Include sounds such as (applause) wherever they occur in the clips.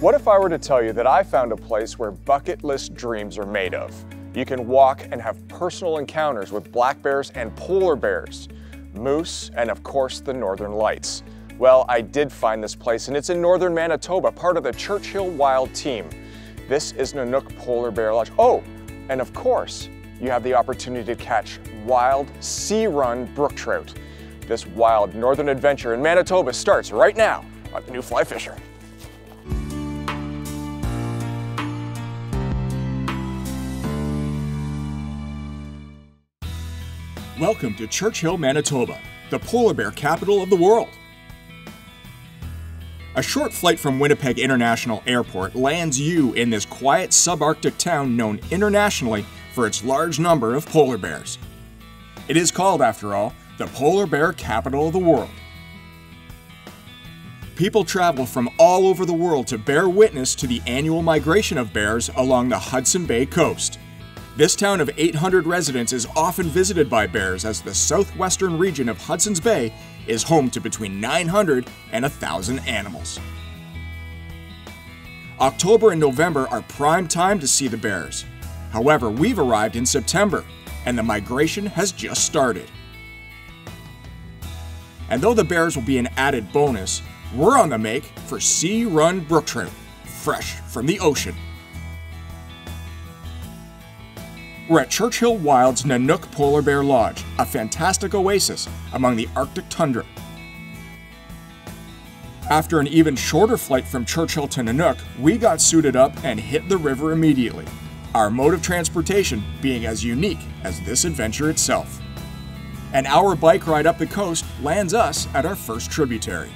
What if I were to tell you that I found a place where bucket list dreams are made of? You can walk and have personal encounters with black bears and polar bears, moose, and of course the northern lights. Well, I did find this place and it's in northern Manitoba, part of the Churchill Wild team. This is Nanuk Polar Bear Lodge. Oh, and of course, you have the opportunity to catch wild sea run brook trout. This wild northern adventure in Manitoba starts right now on the New Fly Fisher. Welcome to Churchill, Manitoba, the polar bear capital of the world. A short flight from Winnipeg International Airport lands you in this quiet subarctic town known internationally for its large number of polar bears. It is called, after all, the polar bear capital of the world. People travel from all over the world to bear witness to the annual migration of bears along the Hudson Bay coast. This town of 800 residents is often visited by bears as the southwestern region of Hudson's Bay is home to between 900 and 1,000 animals. October and November are prime time to see the bears. However, we've arrived in September, and the migration has just started. And though the bears will be an added bonus, we're on the make for Sea Run Brook Trout, fresh from the ocean. We're at Churchill Wild's Nanuk Polar Bear Lodge, a fantastic oasis among the Arctic tundra. After an even shorter flight from Churchill to Nanuk, we got suited up and hit the river immediately, our mode of transportation being as unique as this adventure itself. An hour bike ride up the coast lands us at our first tributary.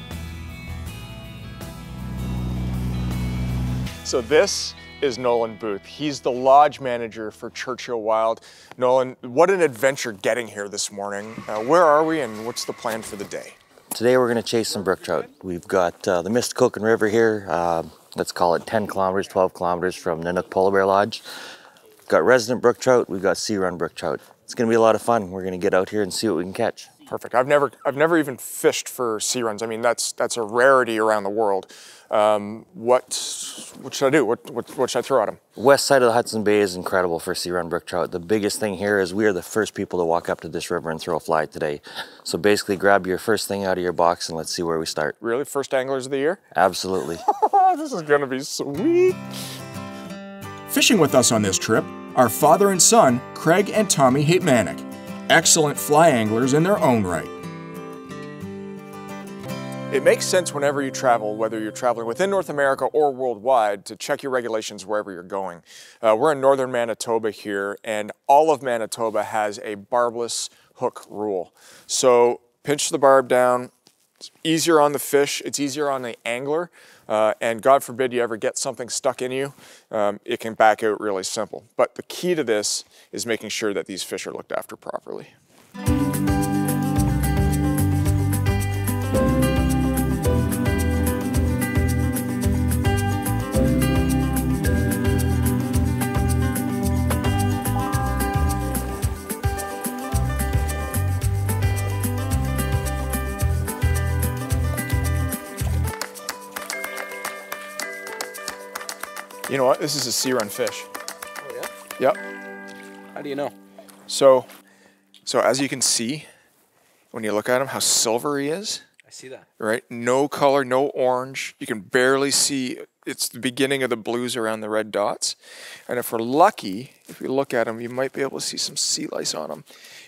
So this is Nolan Booth. He's the lodge manager for Churchill Wild. Nolan, what an adventure getting here this morning. Uh, where are we and what's the plan for the day? Today we're going to chase some brook trout. We've got uh, the Mistikokan River here. Uh, let's call it 10 kilometers, 12 kilometers from Nanuk Polar Bear Lodge. We've got resident brook trout. We've got sea run brook trout. It's going to be a lot of fun. We're going to get out here and see what we can catch. Perfect. I've never, I've never even fished for sea runs. I mean, that's that's a rarity around the world. Um, what, what should I do? What, what, what should I throw at them? West side of the Hudson Bay is incredible for sea run brook trout. The biggest thing here is we are the first people to walk up to this river and throw a fly today. So basically, grab your first thing out of your box and let's see where we start. Really, first anglers of the year? Absolutely. (laughs) this is gonna be sweet. Fishing with us on this trip are father and son, Craig and Tommy Haitmanic, excellent fly anglers in their own right. It makes sense whenever you travel, whether you're traveling within North America or worldwide, to check your regulations wherever you're going. Uh, we're in northern Manitoba here, and all of Manitoba has a barbless hook rule. So pinch the barb down, it's easier on the fish, it's easier on the angler, uh, and God forbid you ever get something stuck in you, um, it can back out really simple. But the key to this is making sure that these fish are looked after properly. You know what? This is a sea run fish. Oh yeah? Yep. How do you know? So, so as you can see, when you look at him, how silver he is, I see that. right? No color, no orange. You can barely see. It's the beginning of the blues around the red dots. And if we're lucky, if we look at him, you might be able to see some sea lice on him.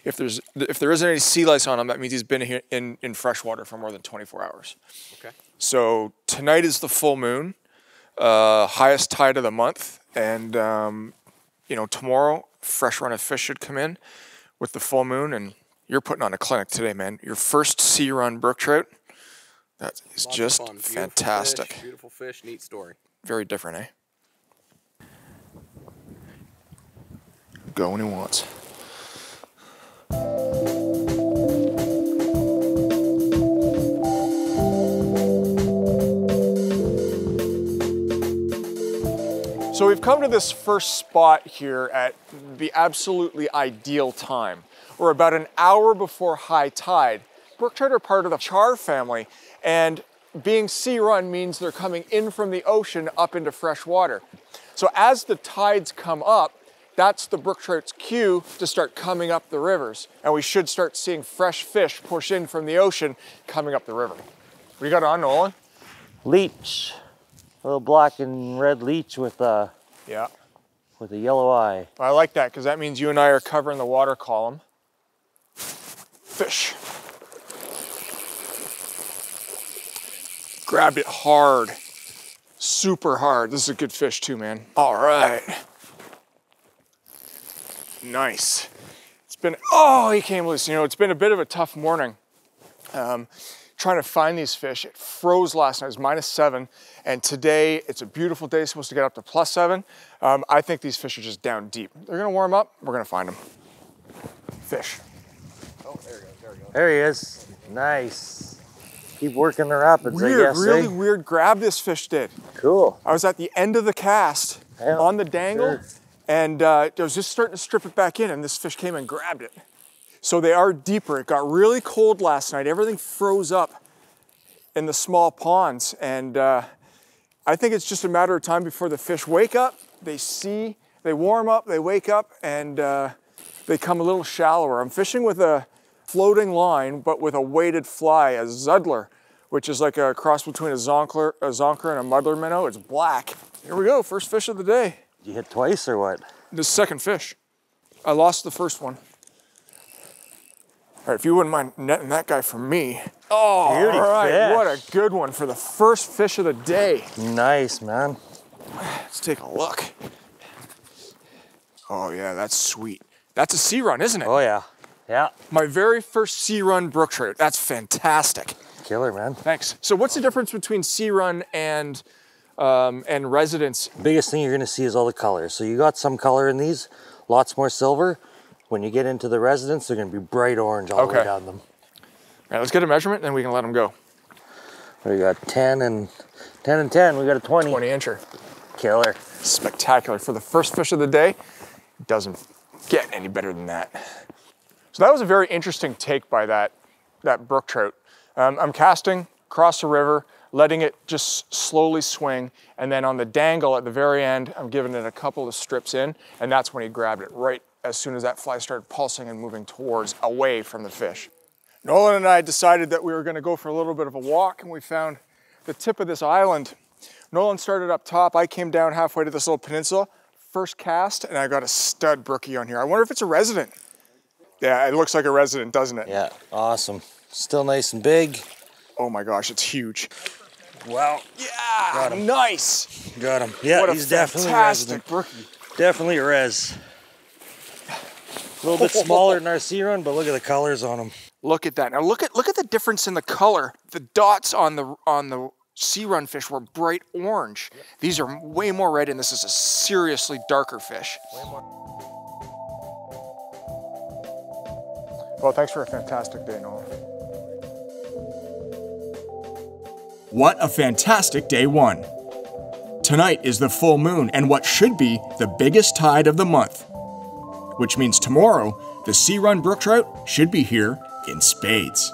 If there's if there isn't any sea lice on him, that means he's been here in in fresh water for more than 24 hours. Okay. So tonight is the full moon, uh, highest tide of the month, and um, you know tomorrow fresh run of fish should come in with the full moon, and you're putting on a clinic today, man. Your first sea run brook trout. That is Lots just fun. Beautiful fantastic. Fish, beautiful fish, neat story. Very different, eh? Go when he wants. So we've come to this first spot here at the absolutely ideal time. We're about an hour before high tide. Brook trout are part of the char family, and being sea run means they're coming in from the ocean up into fresh water. So as the tides come up, that's the brook trout's cue to start coming up the rivers. And we should start seeing fresh fish push in from the ocean coming up the river. You got on, Nolan? Leech. Little black and red leech with a, Yeah. with a yellow eye. I like that because that means you and I are covering the water column. Fish. Grabbed it hard. Super hard. This is a good fish too, man. All right. Nice. It's been, oh, he came loose. You know, it's been a bit of a tough morning. Um, trying to find these fish. It froze last night, it was minus seven. And today it's a beautiful day, supposed to get up to plus seven. Um, I think these fish are just down deep. They're gonna warm up, we're gonna find them. Fish. Oh, There he goes, there he goes. There he is. Nice. Keep working the rapids, I Weird, guess. really eh? weird grab this fish did. Cool. I was at the end of the cast Yeah, on the dangle sure. and uh, I was just starting to strip it back in and this fish came and grabbed it. So they are deeper. It got really cold last night. Everything froze up in the small ponds and uh, I think it's just a matter of time before the fish wake up, they see, they warm up, they wake up and uh, they come a little shallower. I'm fishing with a floating line, but with a weighted fly, a Zudler, which is like a cross between a Zonkler, a Zonker and a Muddler minnow. It's black. Here we go, first fish of the day. You hit twice or what? The second fish. I lost the first one. All right, if you wouldn't mind netting that guy for me. Oh, Beauty all right, fish. what a good one for the first fish of the day. Nice, man. Let's take a look. Oh yeah, that's sweet. That's a sea run, isn't it? Oh yeah. Yeah. My very first sea run brook trout. That's fantastic. Killer, man. Thanks. So what's the difference between sea run and um, and residence? Biggest thing you're gonna see is all the colors. So you got some color in these, lots more silver. When you get into the residence, they're gonna be bright orange all the way down them. All right, let's get a measurement, and then we can let them go. We got 10 and 10 and 10. We got a 20. 20 incher. Killer. Spectacular for the first fish of the day. Doesn't get any better than that. So that was a very interesting take by that that brook trout. Um, I'm casting across the river, letting it just slowly swing, and then on the dangle at the very end, I'm giving it a couple of strips in, and that's when he grabbed it right as soon as that fly started pulsing and moving towards away from the fish. Nolan and I decided that we were going to go for a little bit of a walk, and we found the tip of this island. Nolan started up top. I came down halfway to this little peninsula. First cast, and I got a stud brookie on here. I wonder if it's a resident. Yeah, it looks like a resident, doesn't it? Yeah, awesome. Still nice and big. Oh my gosh, it's huge. Wow. Yeah, Got nice. Got him. Yeah, what a he's definitely a fantastic brookie. Definitely a res. A little bit (laughs) smaller than our sea run, but look at the colors on them. Look at that. Now look at look at the difference in the color. The dots on the on the sea run fish were bright orange. These are way more red, and this is a seriously darker fish. Well, thanks for a fantastic day, Nolan. What a fantastic day one! Tonight is the full moon and what should be the biggest tide of the month. Which means tomorrow, the Sea Run Brook Trout should be here in spades.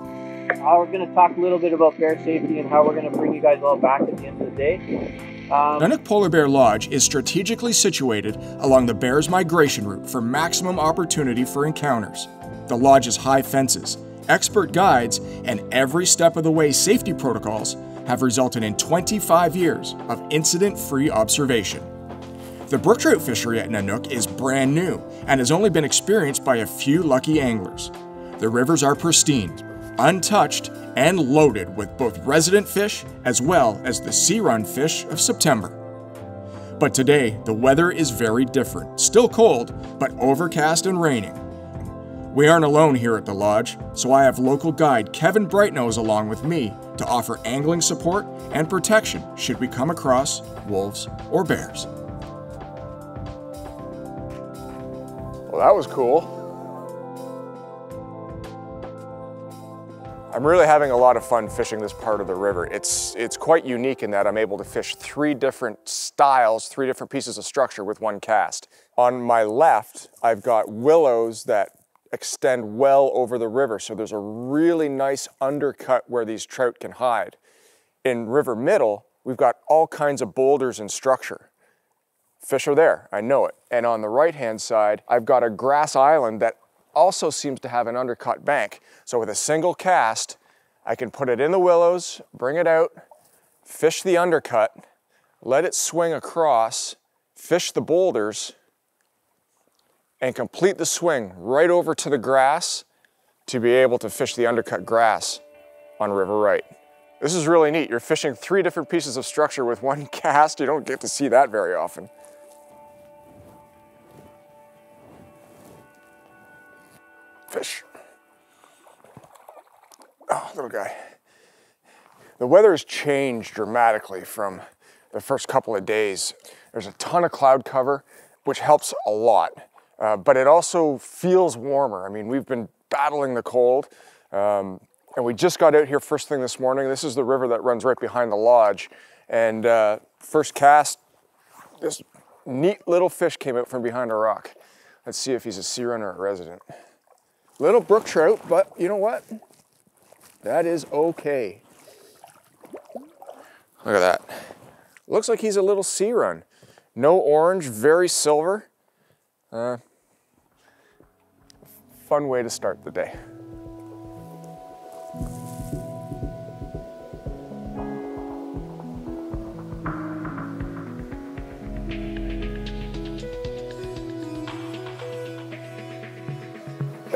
Uh, we're going to talk a little bit about bear safety and how we're going to bring you guys all back at the end of the day. Um, Nanuk Polar Bear Lodge is strategically situated along the bear's migration route for maximum opportunity for encounters. The lodge's high fences, expert guides, and every step of the way safety protocols have resulted in 25 years of incident free observation. The brook trout fishery at Nanuk is brand new and has only been experienced by a few lucky anglers. The rivers are pristine, untouched, and loaded with both resident fish as well as the sea run fish of September. But today, the weather is very different. Still cold, but overcast and raining. We aren't alone here at the lodge, so I have local guide Kevin Brightnose along with me to offer angling support and protection should we come across wolves or bears. Well, that was cool. I'm really having a lot of fun fishing this part of the river. It's, it's quite unique in that I'm able to fish three different styles, three different pieces of structure with one cast. On my left, I've got willows that extend well over the river, so there's a really nice undercut where these trout can hide. In river middle, we've got all kinds of boulders and structure. Fish are there, I know it. And on the right-hand side, I've got a grass island that also seems to have an undercut bank. So with a single cast, I can put it in the willows, bring it out, fish the undercut, let it swing across, fish the boulders, and complete the swing right over to the grass to be able to fish the undercut grass on River Right. This is really neat. You're fishing three different pieces of structure with one (laughs) cast. You don't get to see that very often. Fish. Oh, little guy. The weather has changed dramatically from the first couple of days. There's a ton of cloud cover, which helps a lot, uh, but it also feels warmer. I mean, we've been battling the cold, um, and we just got out here first thing this morning. This is the river that runs right behind the lodge, and uh, first cast, this neat little fish came out from behind a rock. Let's see if he's a sea runner or a resident. Little brook trout, but you know what? That is okay. Look at that. Looks like he's a little sea run. No orange, very silver. Uh, fun way to start the day.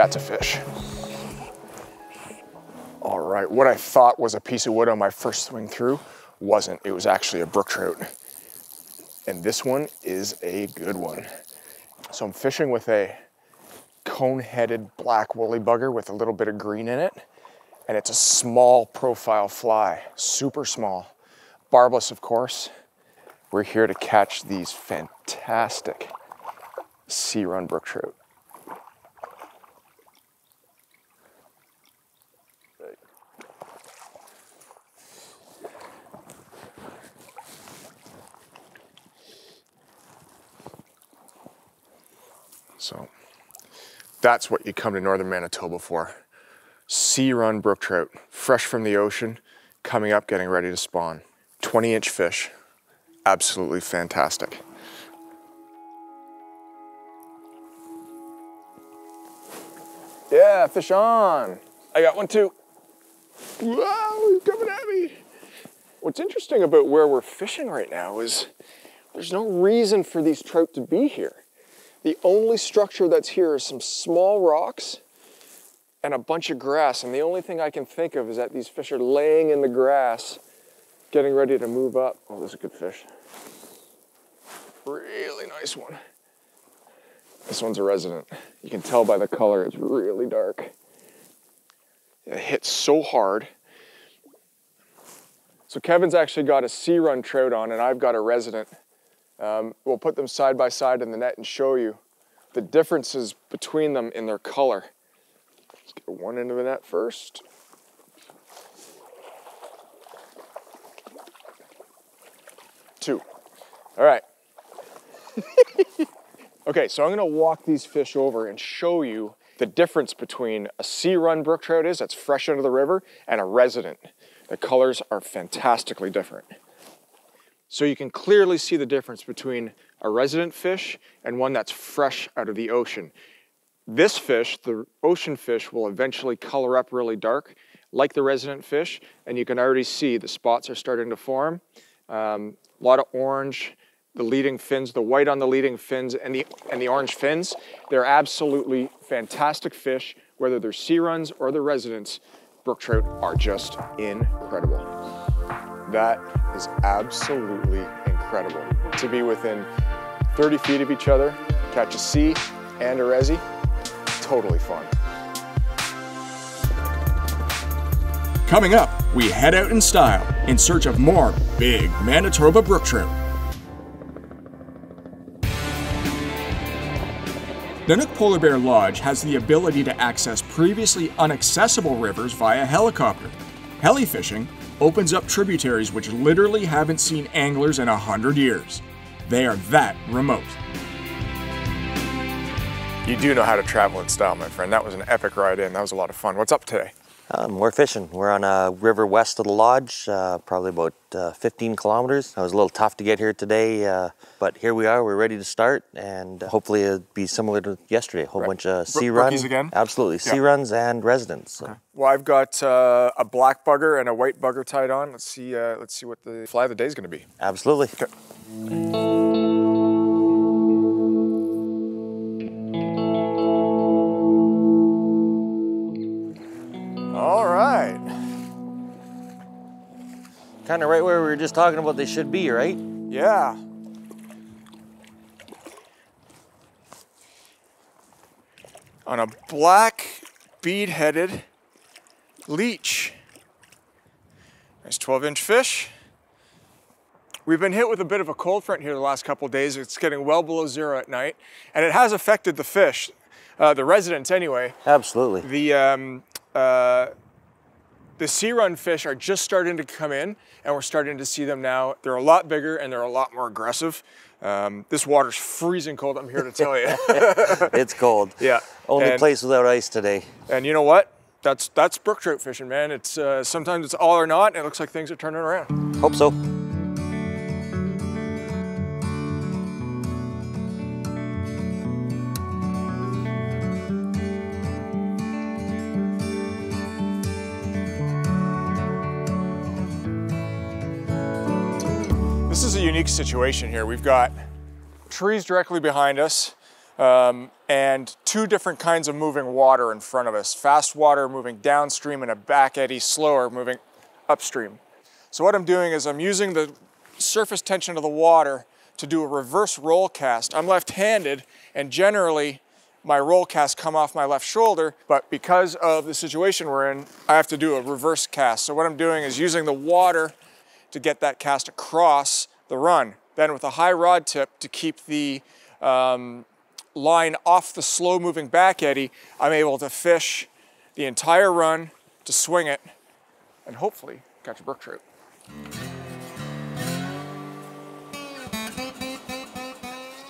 That's a fish. All right, what I thought was a piece of wood on my first swing through wasn't. It was actually a brook trout. And this one is a good one. So I'm fishing with a cone-headed black woolly bugger with a little bit of green in it. And it's a small profile fly, super small. Barbless, of course. We're here to catch these fantastic sea run brook trout. So that's what you come to northern Manitoba for. Sea run brook trout, fresh from the ocean, coming up, getting ready to spawn. 20 inch fish, absolutely fantastic. Yeah, fish on. I got one too. Wow, he's coming at me. What's interesting about where we're fishing right now is there's no reason for these trout to be here. The only structure that's here is some small rocks and a bunch of grass. And the only thing I can think of is that these fish are laying in the grass, getting ready to move up. Oh, there's a good fish. Really nice one. This one's a resident. You can tell by the color, it's really dark. It hits so hard. So Kevin's actually got a sea run trout on and I've got a resident. Um, we'll put them side by side in the net and show you the differences between them in their color. Let's get one into the net first. Two. All right. (laughs) okay, so I'm gonna walk these fish over and show you the difference between a sea run brook trout is, that's fresh of the river, and a resident. The colors are fantastically different. So you can clearly see the difference between a resident fish and one that's fresh out of the ocean. This fish, the ocean fish, will eventually color up really dark like the resident fish, and you can already see the spots are starting to form. Um, a lot of orange, the leading fins, the white on the leading fins and the, and the orange fins. They're absolutely fantastic fish, whether they're sea runs or the residents. Brook trout are just incredible. That is absolutely incredible. To be within 30 feet of each other, catch a sea and a resi, totally fun. Coming up, we head out in style in search of more big Manitoba brook trout. Nanuk Polar Bear Lodge has the ability to access previously inaccessible rivers via helicopter. Heli fishing opens up tributaries which literally haven't seen anglers in a hundred years. They are that remote. You do know how to travel in style, my friend. That was an epic ride in. That was a lot of fun. What's up today? Um, we're fishing. We're on a river west of the lodge, uh, probably about uh, 15 kilometers. It was a little tough to get here today, uh, but here we are. We're ready to start, and hopefully it'll be similar to yesterday. A whole Right. bunch of Bro- sea runs. again? Absolutely, sea Yeah. runs and residents. So. Well, I've got uh, a black bugger and a white bugger tied on. Let's see. Uh, let's see what the fly of the day is going to be. Absolutely. All Kind of right where we were just talking about they should be, right? Yeah. On a black bead-headed leech. Nice 12-inch fish. We've been hit with a bit of a cold front here the last couple days. It's getting well below zero at night, and it has affected the fish, uh, the residents anyway. Absolutely. The um, uh, the sea run fish are just starting to come in, and we're starting to see them now. They're a lot bigger and they're a lot more aggressive. Um, this water's freezing cold. I'm here to tell you. (laughs) it's cold. (laughs) yeah. Only and, place without ice today. And you know what? That's that's brook trout fishing, man. It's uh, sometimes it's all or not. And it looks like things are turning around. Hope so. Unique situation here. We've got trees directly behind us um, and two different kinds of moving water in front of us. Fast water moving downstream and a back eddy slower moving upstream. So what I'm doing is I'm using the surface tension of the water to do a reverse roll cast. I'm left-handed and generally my roll cast come off my left shoulder, but because of the situation we're in, I have to do a reverse cast. So what I'm doing is using the water to get that cast across the run. Then with a high rod tip to keep the um, line off the slow moving back eddy, I'm able to fish the entire run to swing it and hopefully catch a brook trout.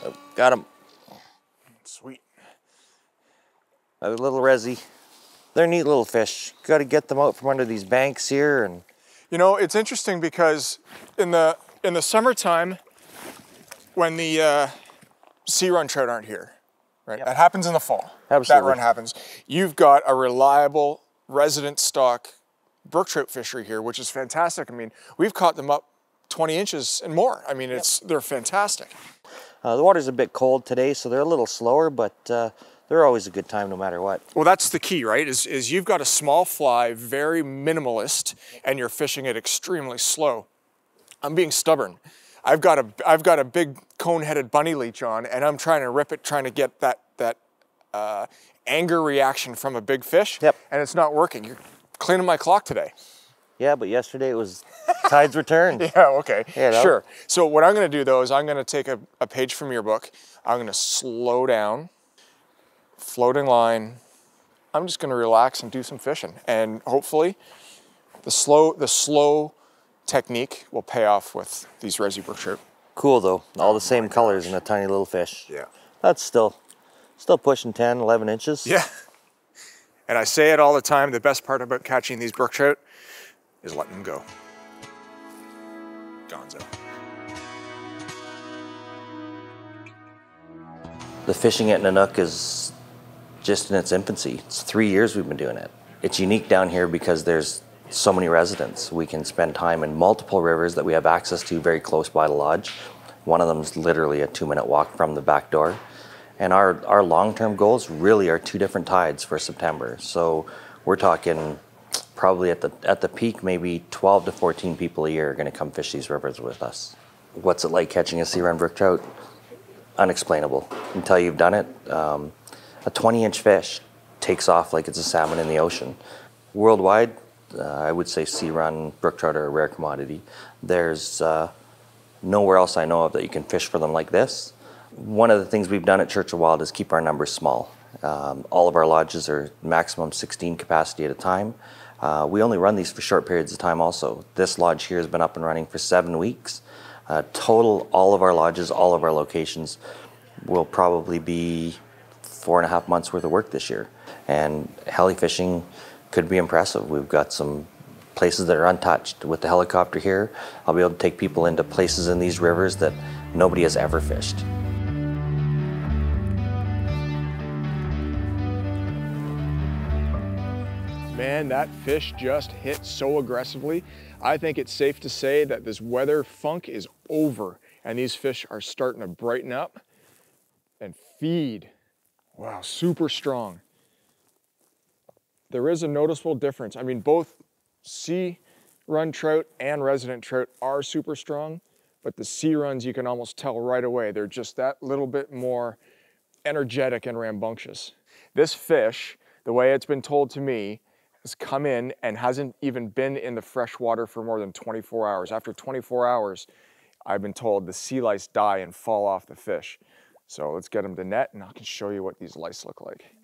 Oh, got him. Sweet. A little resi. They're neat little fish. Got to get them out from under these banks here and You know, it's interesting because in the in the summertime, when the uh, sea run trout aren't here, right? That happens in the fall. That run happens. You've got a reliable resident stock brook trout fishery here, which is fantastic. I mean, we've caught them up 20 inches and more. I mean, it's they're fantastic. Uh, the water's a bit cold today, so they're a little slower, but uh, they're always a good time no matter what. Well, that's the key, right? Is, is you've got a small fly, very minimalist, and you're fishing it extremely slow. I'm being stubborn. I've got a I've got a big cone-headed bunny leech on, and I'm trying to rip it, trying to get that that uh, anger reaction from a big fish. Yep. And it's not working. You're cleaning my clock today. Yeah, but yesterday it was tides returned. (laughs) Yeah, okay. Yeah, that- sure. So what I'm going to do though is I'm going to take a, a page from your book. I'm going to slow down, floating line. I'm just going to relax and do some fishing, and hopefully, the slow the slow technique will pay off with these resi brook trout. Cool though, all the same colors and a tiny little fish. Yeah. That's still, still pushing 10, 11 inches. Yeah. And I say it all the time. The best part about catching these brook trout is letting them go. Gonzo. The fishing at Nanuk is just in its infancy. It's three years we've been doing it. It's unique down here because there's so many residents. We can spend time in multiple rivers that we have access to very close by the lodge. One of them is literally a two minute walk from the back door. And our, our long term goals really are two different tides for September. So we're talking probably at the, at the peak, maybe 12 to 14 people a year are going to come fish these rivers with us. What's it like catching a sea run brook trout? unexplainable until you've done it. Um, a 20 inch fish takes off like it's a salmon in the ocean. Worldwide, uh, I would say sea run brook trout are a rare commodity. There's uh, nowhere else I know of that you can fish for them like this. One of the things we've done at Churchill Wild is keep our numbers small. Um, all of our lodges are maximum 16 capacity at a time. Uh, we only run these for short periods of time also. This lodge here has been up and running for seven weeks. Uh, total, all of our lodges, all of our locations will probably be four and a half months worth of work this year. And heli fishing could be impressive. We've got some places that are untouched. With the helicopter here, I'll be able to take people into places in these rivers that nobody has ever fished. Man, that fish just hit so aggressively. I think it's safe to say that this weather funk is over and these fish are starting to brighten up and feed. Wow, super strong. There is a noticeable difference. I mean, both sea run trout and resident trout are super strong, but the sea runs you can almost tell right away. They're just that little bit more energetic and rambunctious. This fish, the way it's been told to me, has come in and hasn't even been in the fresh water for more than 24 hours. After 24 hours, I've been told the sea lice die and fall off the fish. So let's get them to net and I can show you what these lice look like.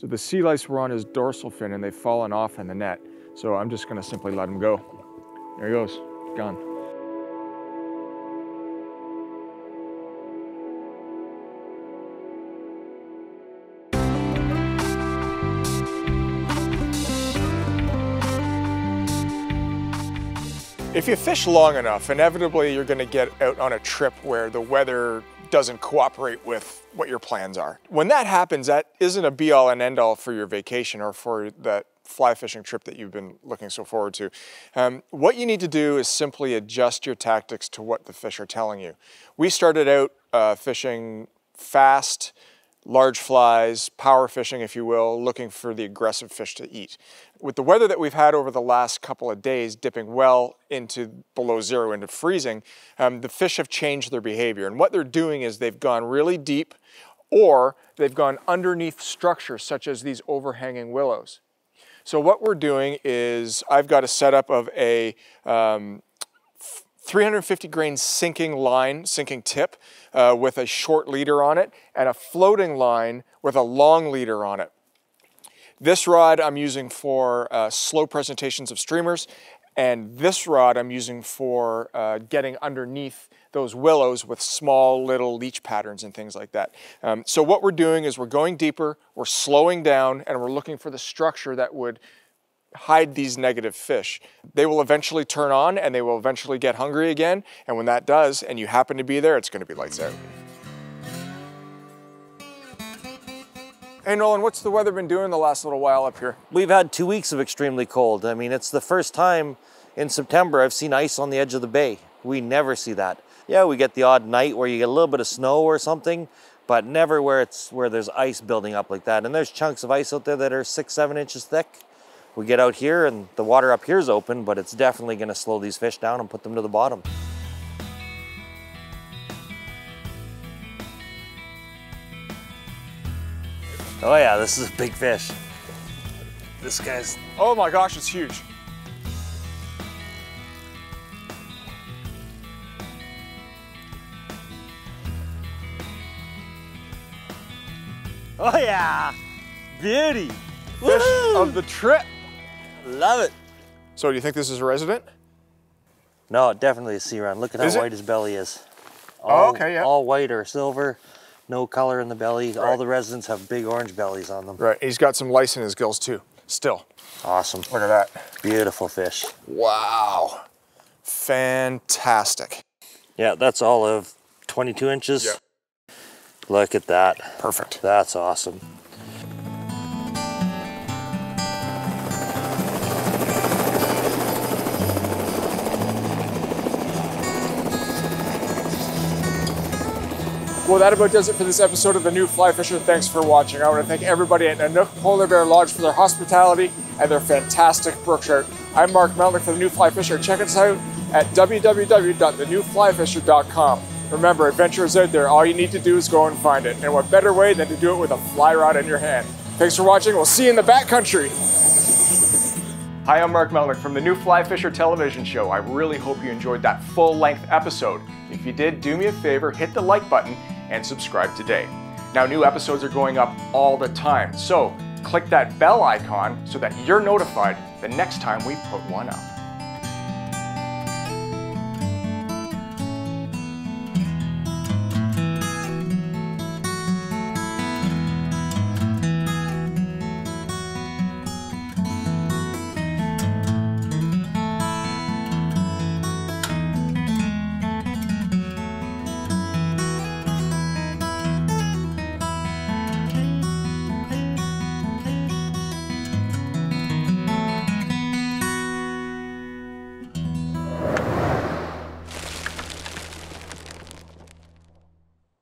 So the sea lice were on his dorsal fin and they've fallen off in the net. So I'm just gonna simply let him go. There he goes, gone. If you fish long enough, inevitably you're gonna get out on a trip where the weather doesn't cooperate with what your plans are. When that happens, that isn't a be all and end all for your vacation or for that fly fishing trip that you've been looking so forward to. Um, what you need to do is simply adjust your tactics to what the fish are telling you. We started out uh, fishing fast, large flies, power fishing, if you will, looking for the aggressive fish to eat. With the weather that we've had over the last couple of days, dipping well into below zero, into freezing, um, the fish have changed their behavior. And what they're doing is they've gone really deep or they've gone underneath structures such as these overhanging willows. So what we're doing is I've got a setup of a um, 350 grain sinking line, sinking tip uh, with a short leader on it and a floating line with a long leader on it. This rod I'm using for uh, slow presentations of streamers and this rod I'm using for uh, getting underneath those willows with small little leech patterns and things like that. Um, so what we're doing is we're going deeper, we're slowing down, and we're looking for the structure that would hide these negative fish. They will eventually turn on and they will eventually get hungry again. And when that does, and you happen to be there, it's gonna be lights out. Hey Nolan, what's the weather been doing the last little while up here? We've had two weeks of extremely cold. I mean, it's the first time in September I've seen ice on the edge of the bay. We never see that. Yeah, we get the odd night where you get a little bit of snow or something, but never where it's where there's ice building up like that. And there's chunks of ice out there that are six, seven inches thick. We get out here and the water up here is open, but it's definitely gonna slow these fish down and put them to the bottom. Oh yeah, this is a big fish. This guy's Oh my gosh, it's huge. Oh yeah, beauty. Fish of the trip. Love it. So do you think this is a resident? No, definitely a sea run. Look at Is how it? white his belly is. Oh, All, okay, yeah. All white or silver, no color in the belly. All the residents have big orange bellies on them. Right, he's got some lice in his gills too, still. Awesome. Look at that. Beautiful fish. Wow. Fantastic. Yeah, that's all of 22 inches. Yeah. Look at that. Perfect. That's awesome. Well, that about does it for this episode of the New Fly Fisher. Thanks for watching. I want to thank everybody at Nanuk Polar Bear Lodge for their hospitality and their fantastic trout. I'm Mark Melnyk for the New Fly Fisher. Check us out at www.thenewflyfisher.com. Remember, adventure is out there. All you need to do is go and find it. And what better way than to do it with a fly rod in your hand? Thanks for watching. We'll see you in the backcountry. Hi, I'm Mark Melnyk from the new Fly Fisher television show. I really hope you enjoyed that full length episode. If you did, do me a favor, hit the like button and subscribe today. Now, new episodes are going up all the time, so click that bell icon so that you're notified the next time we put one up.